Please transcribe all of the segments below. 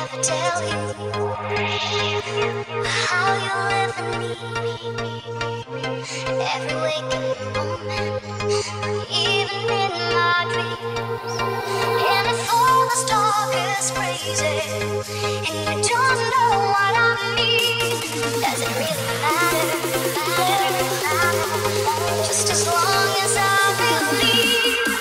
never tell you how you live me. Every waking moment, even in my dreams. And if all talk is crazy, and you don't know what I mean, does really matter? Just as long as I believe.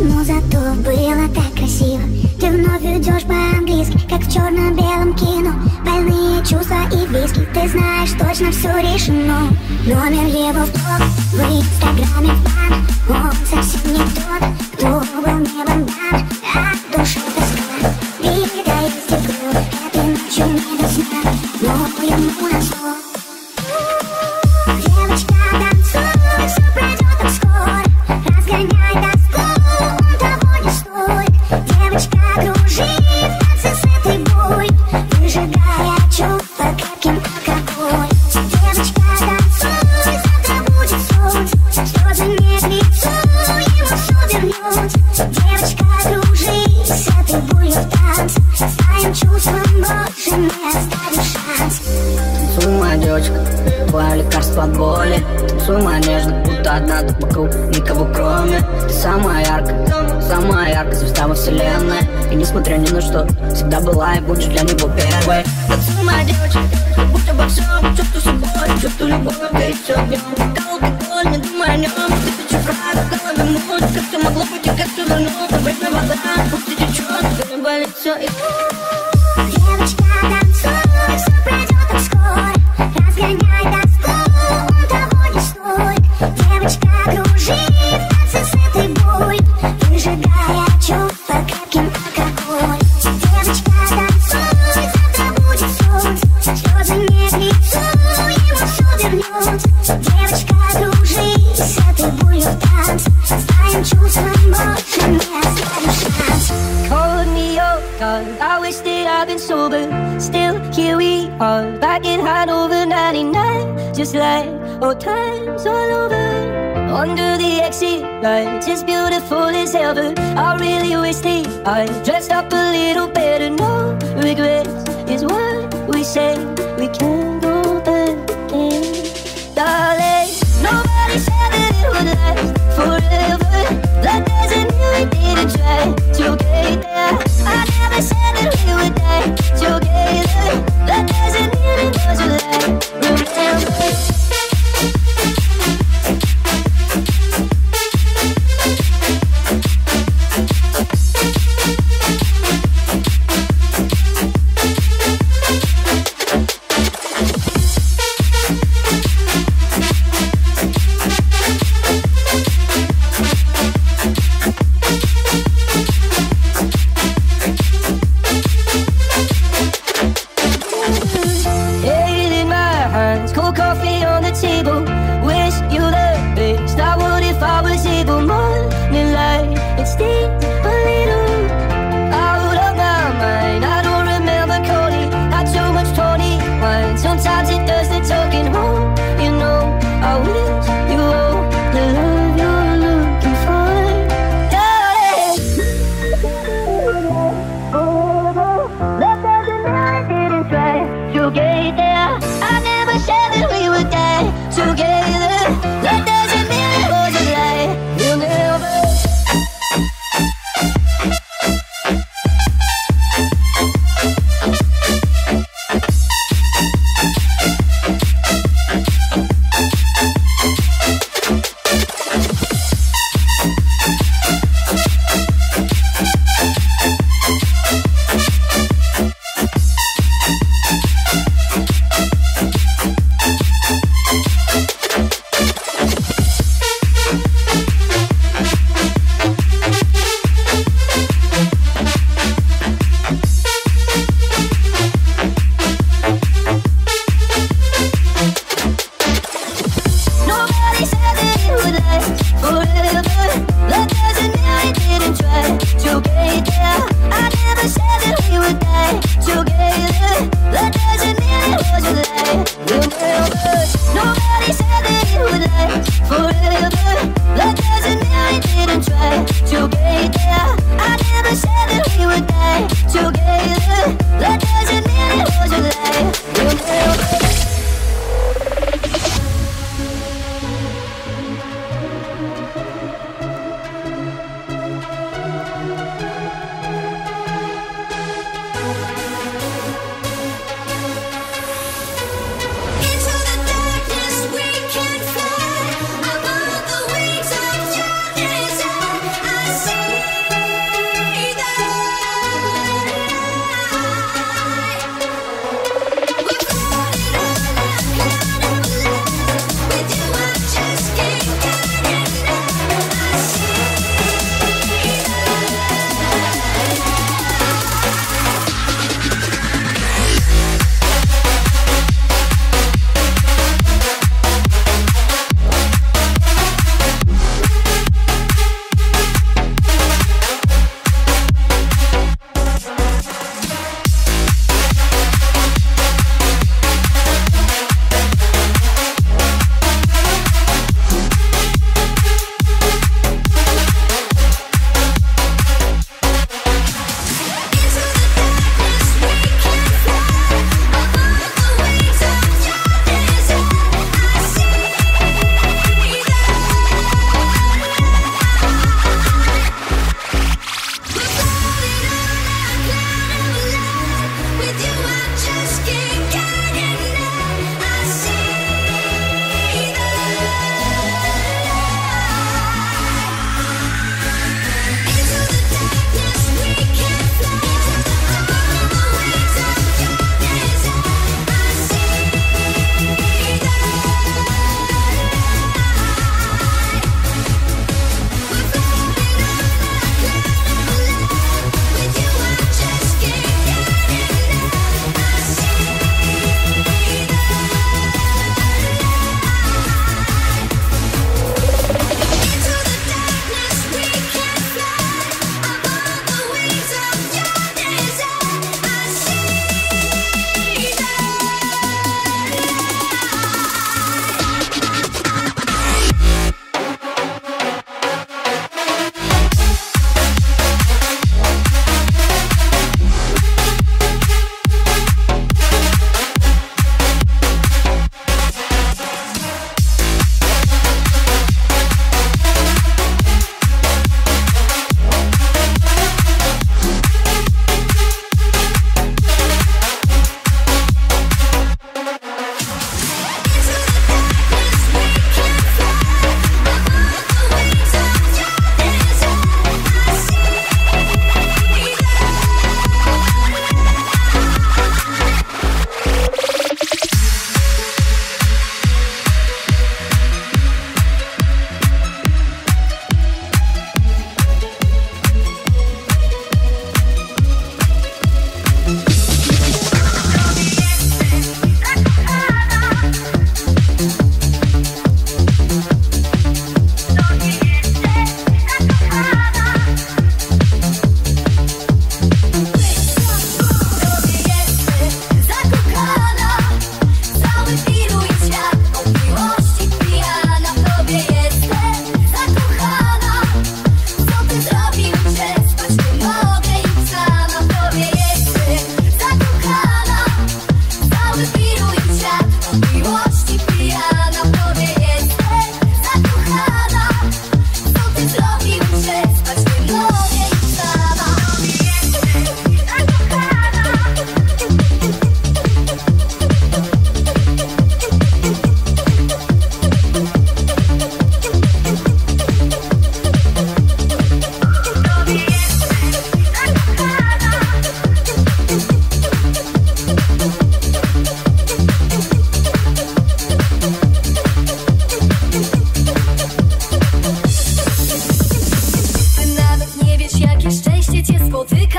Но зато было так красиво. Ты вновь уйдешь по-английски Как в черно-белом кино. Больные чувства и виски Ты знаешь, точно все решено. Номер его в блог В инстаграме в бан Он совсем не тот, кто был небом. бандан. и будешь для него первой Танцуй, моя девочка, будь обо всем Чувствуй собой, чувствуй любовь, горячо днем Кого ты коль, не думай о нем Тысячу фраз, в голове муть Как могло быть и как все давно Время вода, пусть течет, голова лицо и... Just like old times all over under the exit lights, it's beautiful as ever. I really wish that I dressed up a little better. No regrets is what we say. We can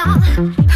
你。